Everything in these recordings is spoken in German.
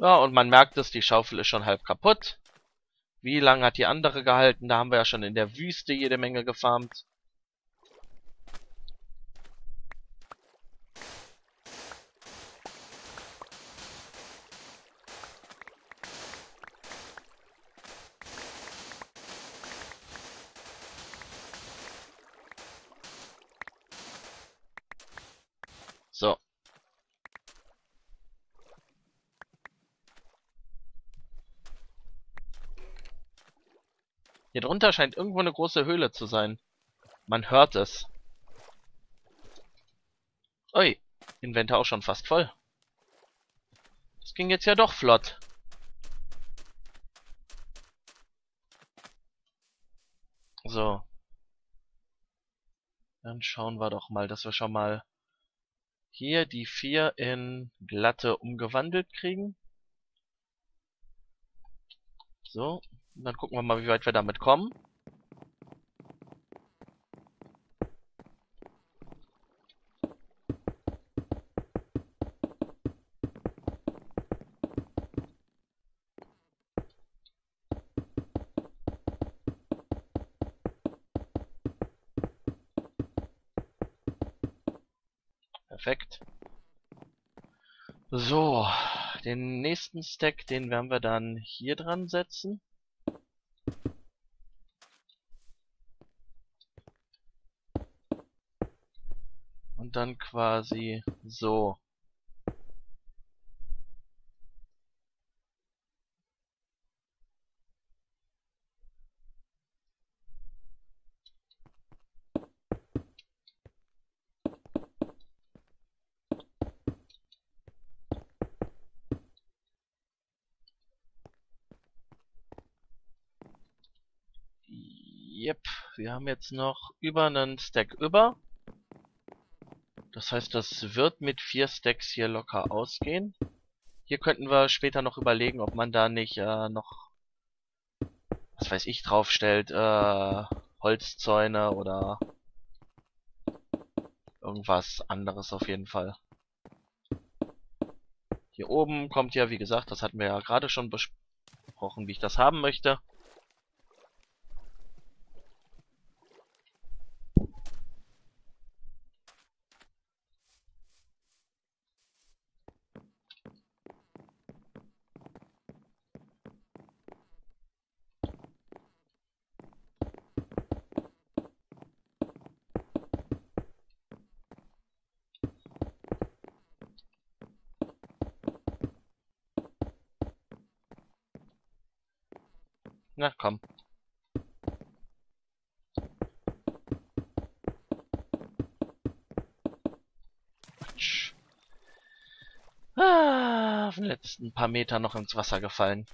Ja, und man merkt es, die Schaufel ist schon halb kaputt. Wie lange hat die andere gehalten? Da haben wir ja schon in der Wüste jede Menge gefarmt. So. Hier drunter scheint irgendwo eine große Höhle zu sein. Man hört es. Ui, Inventar auch schon fast voll. Das ging jetzt ja doch flott. So. Dann schauen wir doch mal, dass wir schon mal hier die vier in glatte umgewandelt kriegen. So, dann gucken wir mal, wie weit wir damit kommen. Perfekt. So, den nächsten Stack, den werden wir dann hier dran setzen. Und dann quasi so. Yep, wir haben jetzt noch über einen Stack über. Das heißt, das wird mit vier Stacks hier locker ausgehen. Hier könnten wir später noch überlegen, ob man da nicht äh, noch, was weiß ich, draufstellt, äh, Holzzäune oder irgendwas anderes auf jeden Fall. Hier oben kommt ja, wie gesagt, das hatten wir ja gerade schon besprochen, wie ich das haben möchte. Na komm. Ah, auf den letzten paar Meter noch ins Wasser gefallen.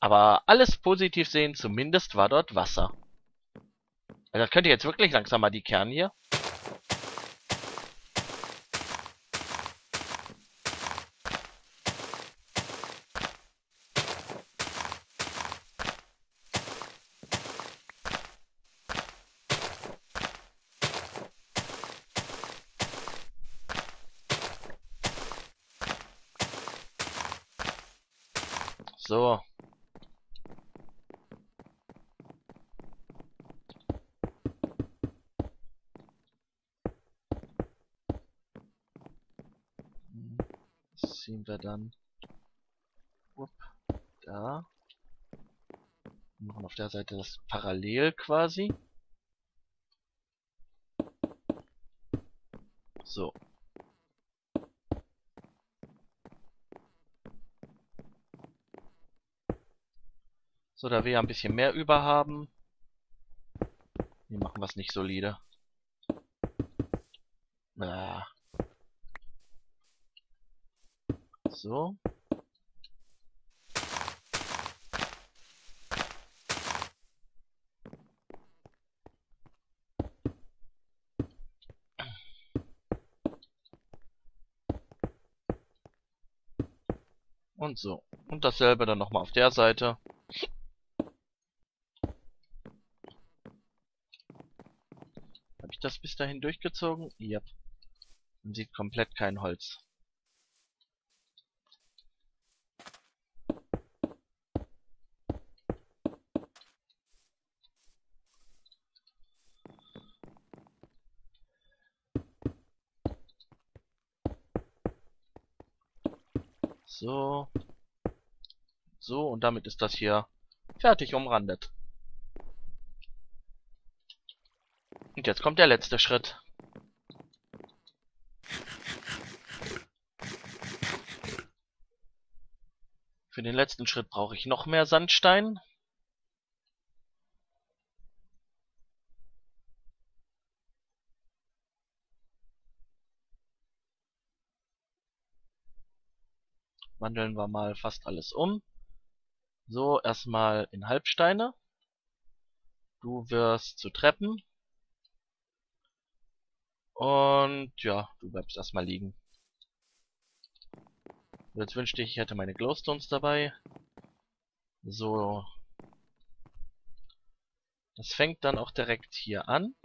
Aber alles positiv sehen, zumindest war dort Wasser. Also das könnte jetzt wirklich langsam mal die Kern hier. So. Ziehen wir dann upp, da. Machen auf der Seite das parallel quasi. So. So, da wir ja ein bisschen mehr über haben. Hier machen wir es nicht solide. Ah. So. Und so. Und dasselbe dann nochmal auf der Seite. ich das bis dahin durchgezogen? Yep. Man sieht komplett kein Holz. So. So, und damit ist das hier fertig umrandet. Und jetzt kommt der letzte Schritt. Für den letzten Schritt brauche ich noch mehr Sandstein. Wandeln wir mal fast alles um. So, erstmal in Halbsteine. Du wirst zu Treppen. Und ja, du bleibst erstmal liegen. Jetzt wünschte ich, ich hätte meine Glowstones dabei. So. Das fängt dann auch direkt hier an.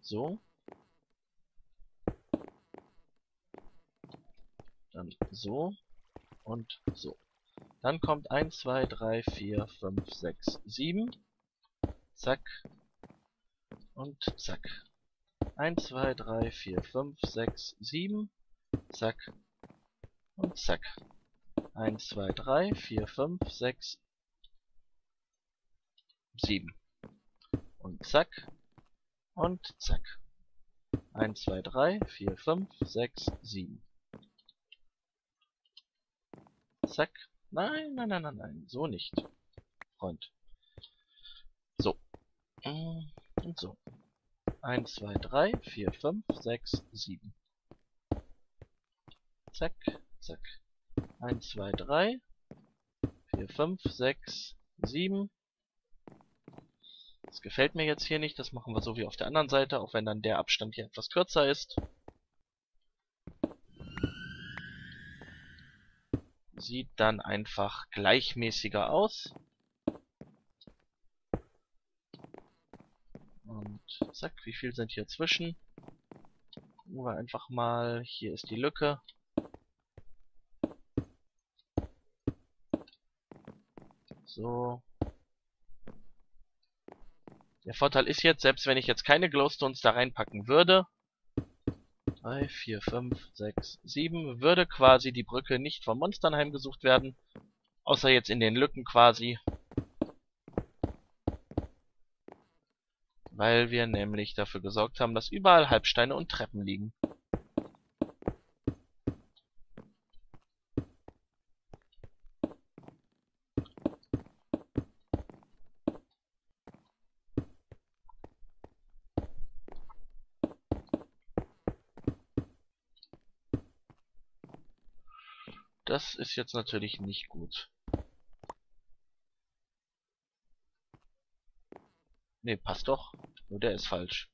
So. Dann so. Und so. Dann kommt 1, 2, 3, 4, 5, 6, 7. Zack. Und zack. 1, 2, 3, 4, 5, 6, 7. Zack. Und zack. 1, 2, 3, 4, 5, 6, 7. Und zack. Und zack. 1, 2, 3, 4, 5, 6, 7. Zack. Nein, nein, nein, nein, nein. So nicht. Freund. So. Mm, und so. 1, 2, 3, 4, 5, 6, 7. Zack, zack. 1, 2, 3, 4, 5, 6, 7. Das gefällt mir jetzt hier nicht. Das machen wir so wie auf der anderen Seite, auch wenn dann der Abstand hier etwas kürzer ist. sieht dann einfach gleichmäßiger aus. Und zack, wie viel sind hier zwischen? Gucken wir einfach mal. Hier ist die Lücke. So. Der Vorteil ist jetzt, selbst wenn ich jetzt keine Glowstones da reinpacken würde, 3, 4, 5, 6, 7 würde quasi die Brücke nicht von Monstern heimgesucht werden. Außer jetzt in den Lücken quasi. Weil wir nämlich dafür gesorgt haben, dass überall Halbsteine und Treppen liegen. Das ist jetzt natürlich nicht gut. Ne, passt doch. Nur der ist falsch.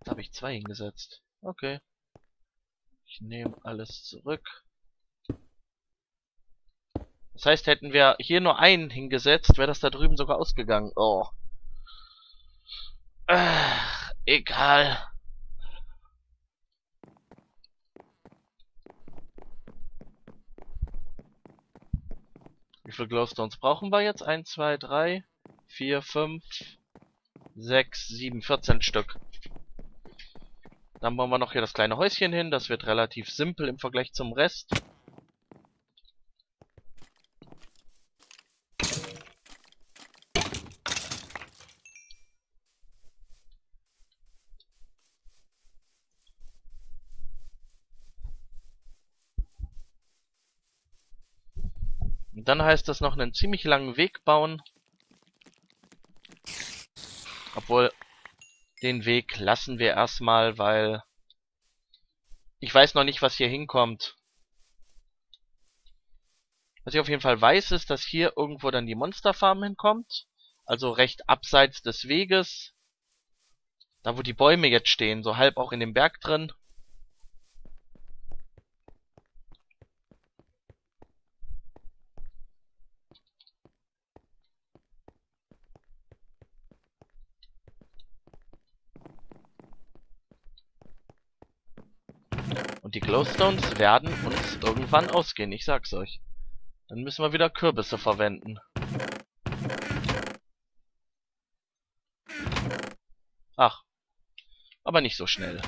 Da habe ich zwei hingesetzt. Okay. Ich nehme alles zurück. Das heißt, hätten wir hier nur einen hingesetzt, wäre das da drüben sogar ausgegangen. Oh. Ach, egal. Wie viele Glowstones brauchen wir jetzt? 1, 2, 3, 4, 5, 6, 7, 14 Stück. Dann bauen wir noch hier das kleine Häuschen hin. Das wird relativ simpel im Vergleich zum Rest. Dann heißt das noch einen ziemlich langen Weg bauen. Obwohl, den Weg lassen wir erstmal, weil ich weiß noch nicht, was hier hinkommt. Was ich auf jeden Fall weiß, ist, dass hier irgendwo dann die Monsterfarm hinkommt. Also recht abseits des Weges. Da, wo die Bäume jetzt stehen, so halb auch in dem Berg drin. werden und es irgendwann ausgehen, ich sag's euch. Dann müssen wir wieder Kürbisse verwenden. Ach, aber nicht so schnell.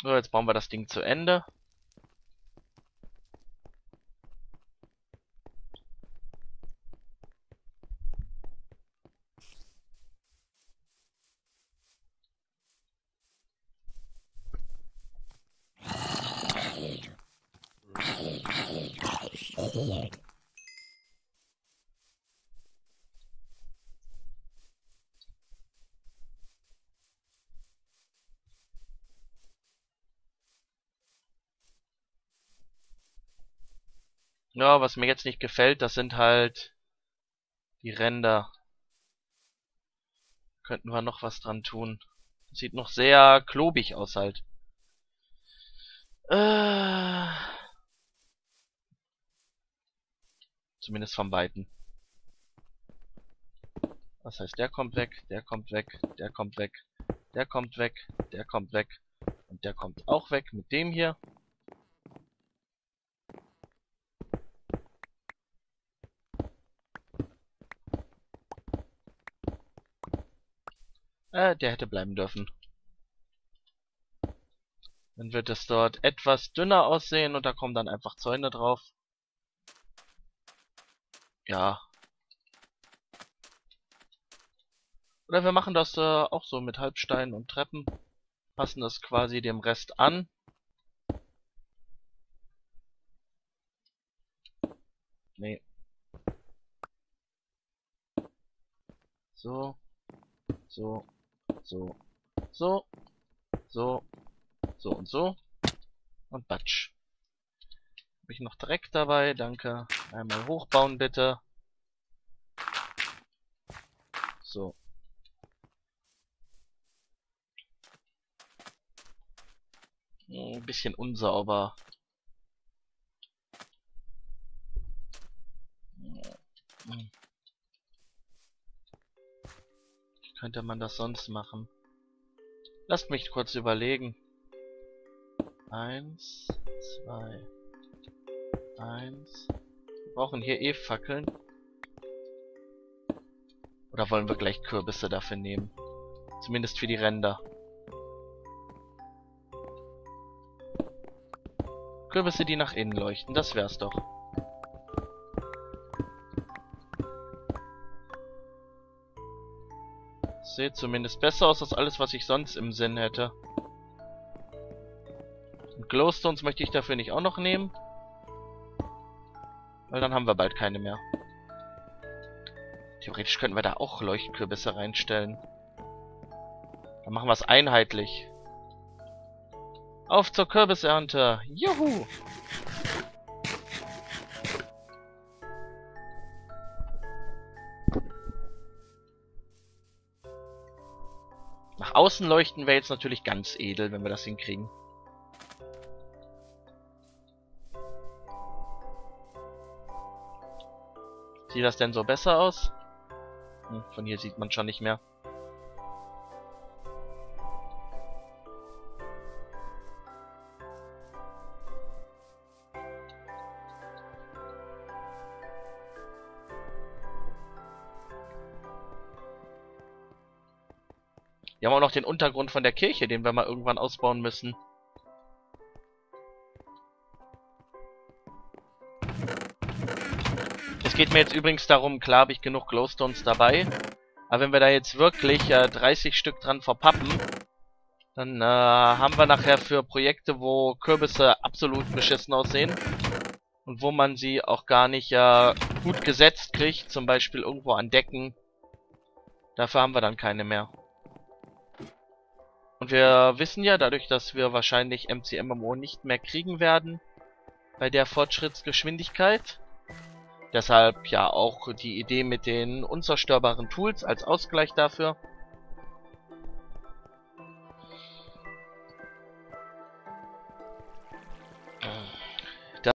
So, jetzt bauen wir das Ding zu Ende. Ja, was mir jetzt nicht gefällt, das sind halt die Ränder. Könnten wir noch was dran tun. Sieht noch sehr klobig aus halt. Äh, zumindest von beiden. Das heißt, der kommt weg, der kommt weg, der kommt weg, der kommt weg, der kommt weg und der kommt auch weg mit dem hier. Äh, der hätte bleiben dürfen. Dann wird es dort etwas dünner aussehen und da kommen dann einfach Zäune drauf. Ja. Oder wir machen das äh, auch so mit Halbsteinen und Treppen. Passen das quasi dem Rest an. Nee. So. So so, so, so, so und so. Und Batsch. Habe ich noch Dreck dabei? Danke. Einmal hochbauen bitte. So. Ein bisschen unsauber. Könnte man das sonst machen? Lasst mich kurz überlegen. Eins, zwei, eins. Wir brauchen hier eh Fackeln. Oder wollen wir gleich Kürbisse dafür nehmen? Zumindest für die Ränder. Kürbisse, die nach innen leuchten, das wär's doch. Sieht zumindest besser aus als alles, was ich sonst im Sinn hätte. Glowstones möchte ich dafür nicht auch noch nehmen. Weil dann haben wir bald keine mehr. Theoretisch könnten wir da auch Leuchtkürbisse reinstellen. Dann machen wir es einheitlich. Auf zur Kürbisernte. Juhu! außen leuchten wäre jetzt natürlich ganz edel, wenn wir das hinkriegen. Sieht das denn so besser aus? Hm, von hier sieht man schon nicht mehr. Wir haben auch noch den Untergrund von der Kirche, den wir mal irgendwann ausbauen müssen. Geht mir jetzt übrigens darum, klar habe ich genug Glowstones dabei. Aber wenn wir da jetzt wirklich äh, 30 Stück dran verpappen, dann äh, haben wir nachher für Projekte, wo Kürbisse absolut beschissen aussehen und wo man sie auch gar nicht äh, gut gesetzt kriegt, zum Beispiel irgendwo an Decken, dafür haben wir dann keine mehr. Und wir wissen ja, dadurch, dass wir wahrscheinlich MCMMO nicht mehr kriegen werden, bei der Fortschrittsgeschwindigkeit, deshalb ja auch die Idee mit den unzerstörbaren Tools als Ausgleich dafür,